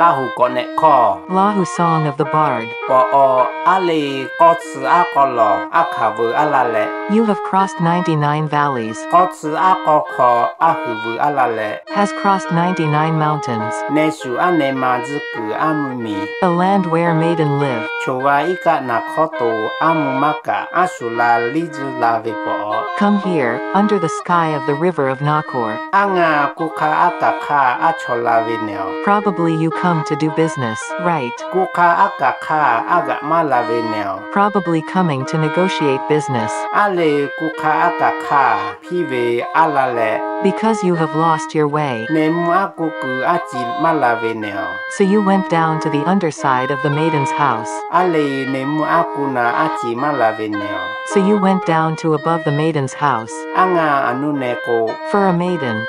Lahu Connect Lahu Song of the Bard. ปออาลีกอสอากอลออาคาเวอาลาเล you have crossed 99 valleys. Has crossed 99 mountains. A land where maiden live. Come here, under the sky of the river of Nakor. Probably you come to do business, right? Probably coming to negotiate business. Because you have lost your way. So you went down to the underside of the maiden's house. So you went down to above the maiden's house. For a maiden.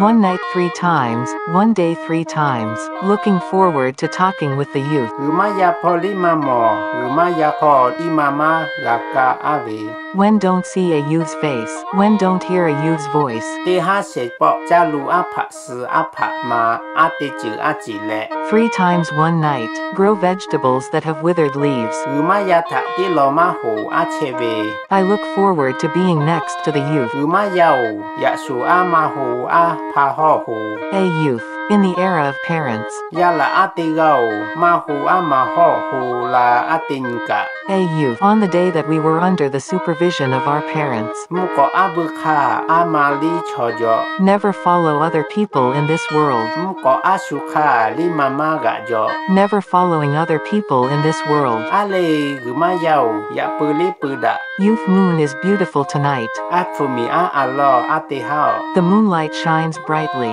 One night three times, one day three times, looking forward to talking with the youth. Polimamo, imama laka avi. When don't see a youth's face, when don't hear a youth's voice. Jalu apa si apa ma. Three times one night, grow vegetables that have withered leaves. Ta. I look forward to being next to the youth. A youth in the era of parents. Hey you, on the day that we were under the supervision of our parents. Never follow other people in this world. Never following other people in this world. Youth moon is beautiful tonight. The moonlight shines brightly.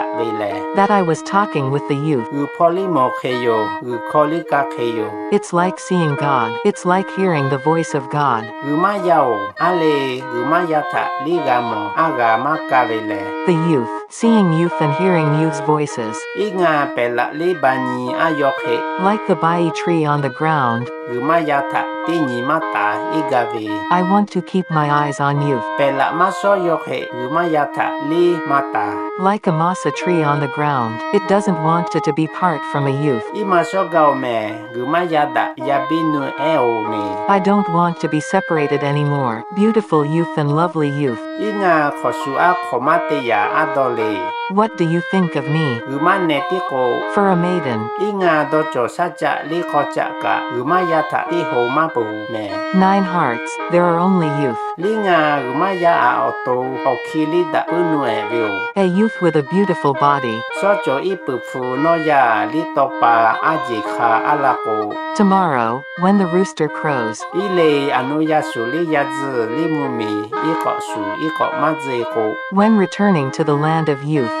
that I was talking with the youth. It's like seeing God. It's like hearing the voice of God. The youth seeing youth and hearing youth's voices. Like the bai tree on the ground. I want to keep my eyes on youth. Like a masa tree on the ground, it doesn't want to, to be part from a youth. I don't want to be separated anymore. Beautiful youth and lovely youth. Party. What do you think of me? For a maiden. Nine hearts, there are only youth. A youth with a beautiful body. Tomorrow, when the rooster crows, when returning to the land of youth,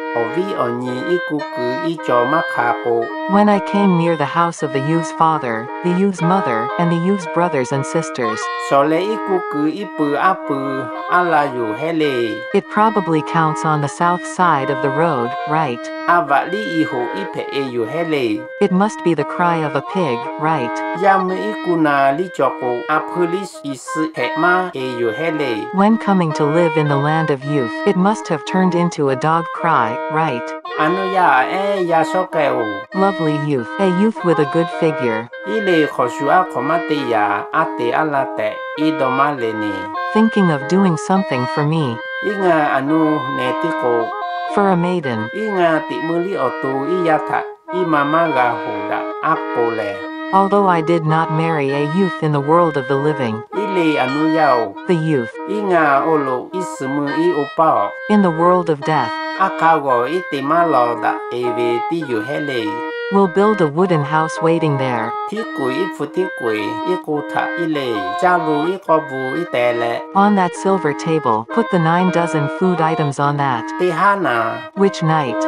When I came near the house of the Yu's father, the Yu's mother, and the Yu's brothers and sisters, it probably counts on the south side of the road, right? It must be the cry of a pig, right? When coming to live in the land of youth, it must have turned into a dog cry Right. Anu ya, eh ya sokeu. Lovely youth. A youth with a good figure. Ile koshua komate ya, ate alate, idomaleni. Thinking of doing something for me. Inga anu netiko. For a maiden. Inga timuli otu iyata, imamaga huda, akole. Although I did not marry a youth in the world of the living, the youth, in the world of death, Akago tiyu hele. We'll build a wooden house waiting there. On that silver table, put the nine dozen food items on that. Which night?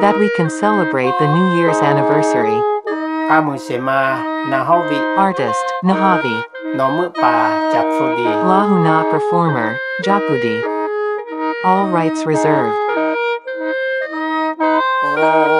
That we can celebrate the New Year's anniversary. Artist, Nahawvi. Nomu pa Caphudi. Lahuna performer, Caphudi. All rights reserved. Oh.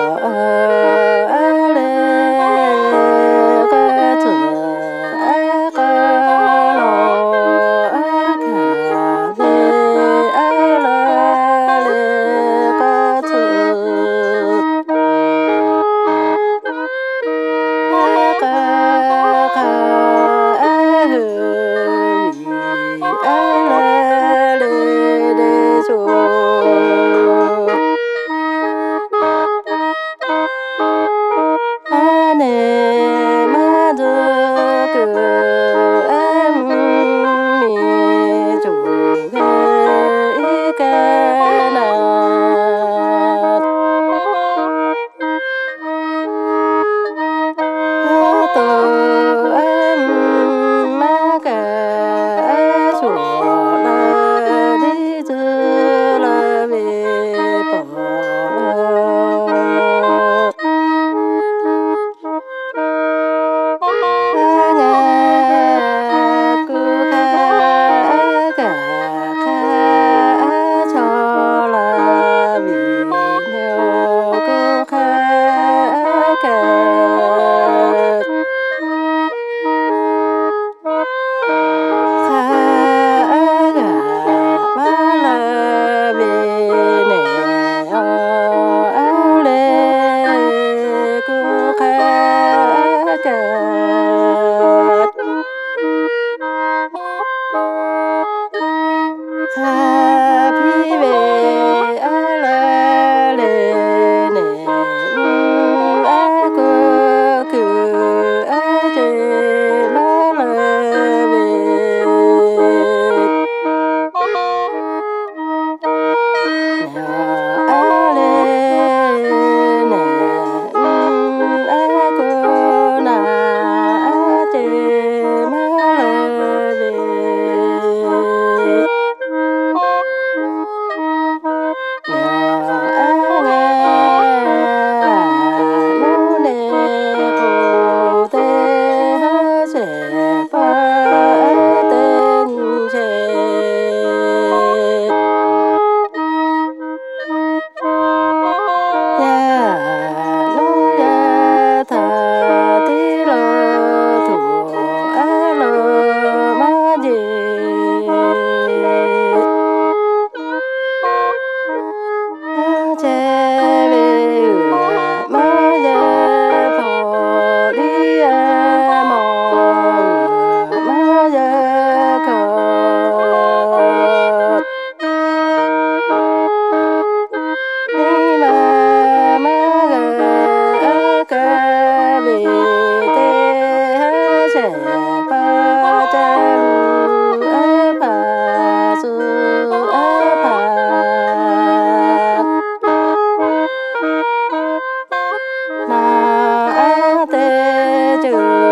Toodaloo.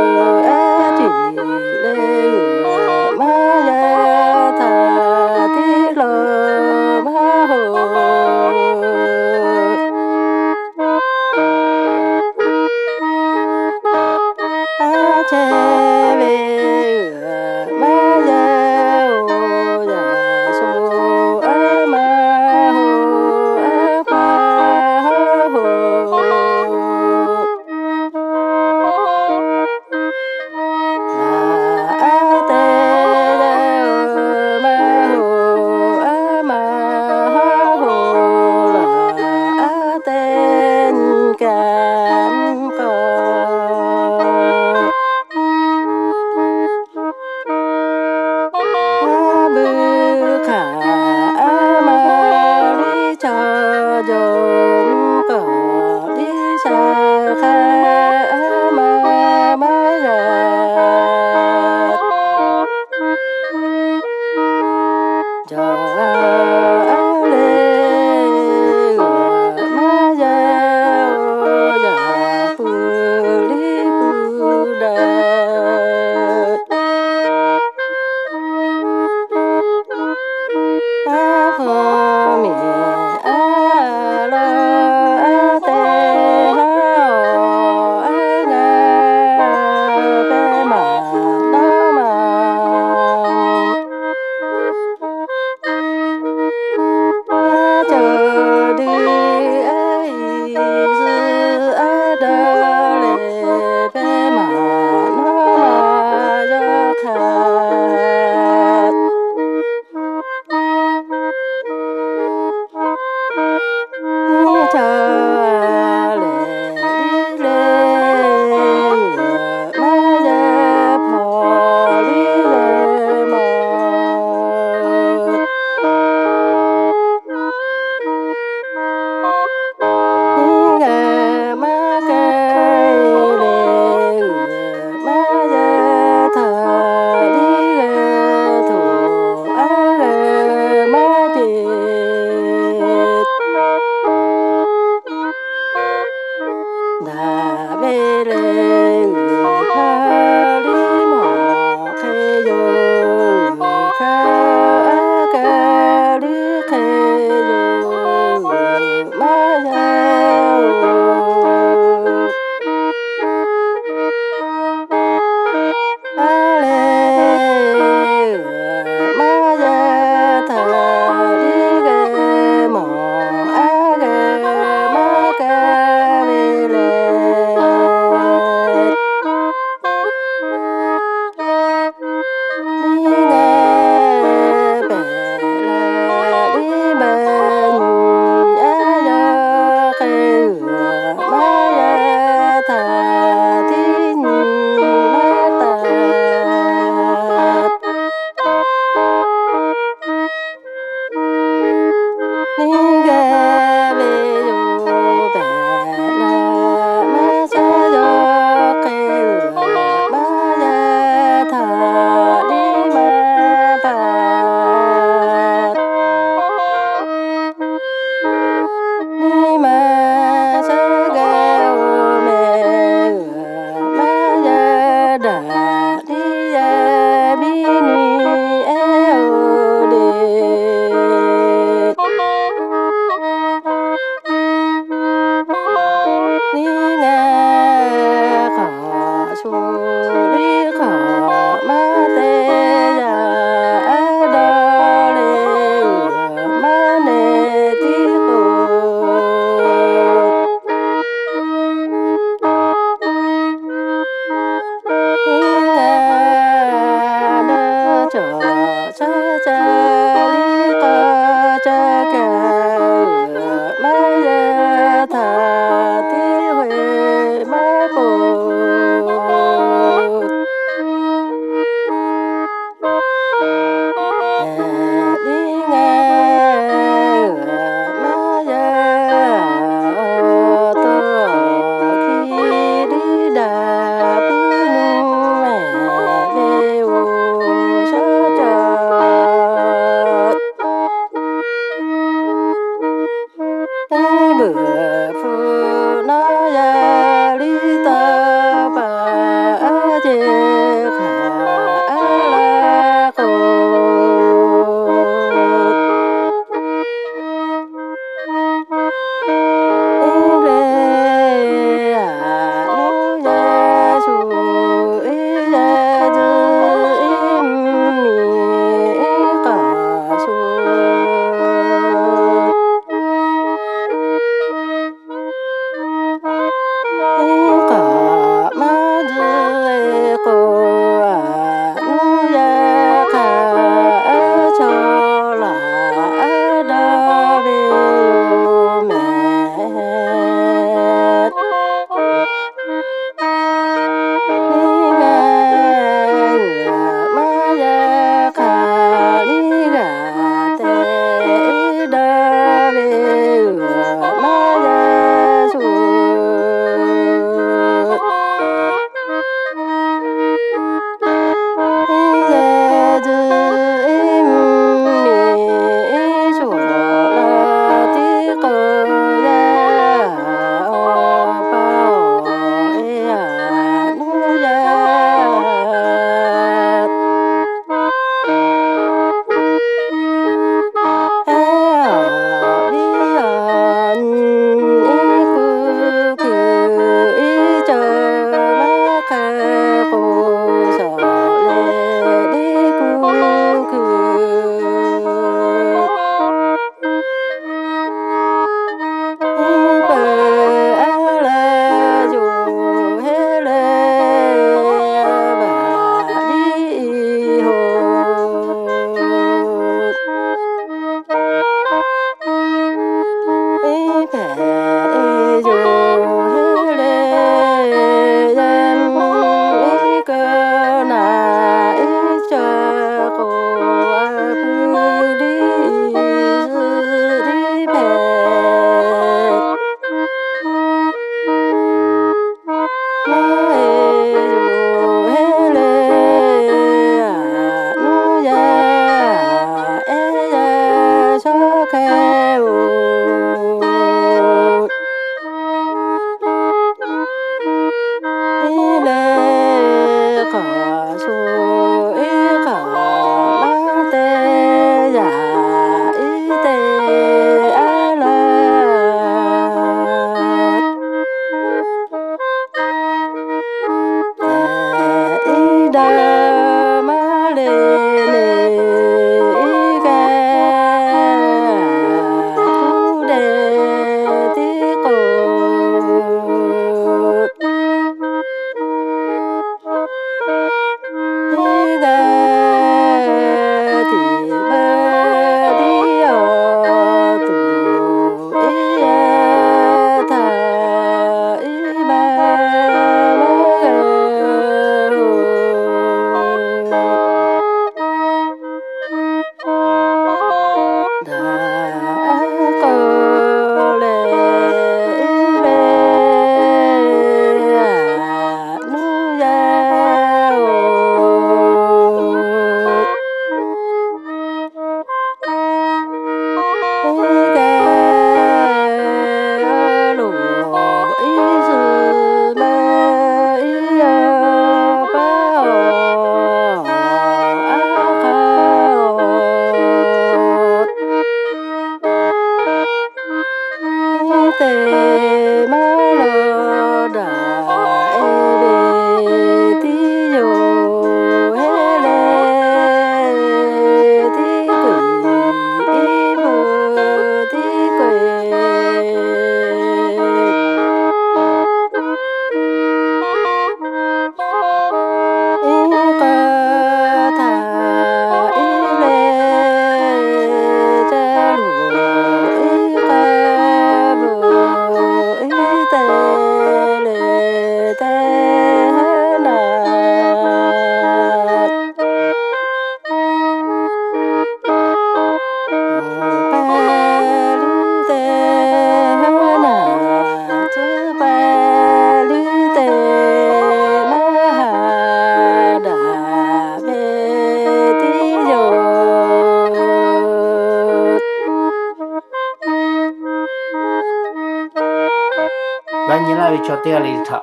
Oh.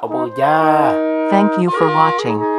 Obuja. Thank you for watching.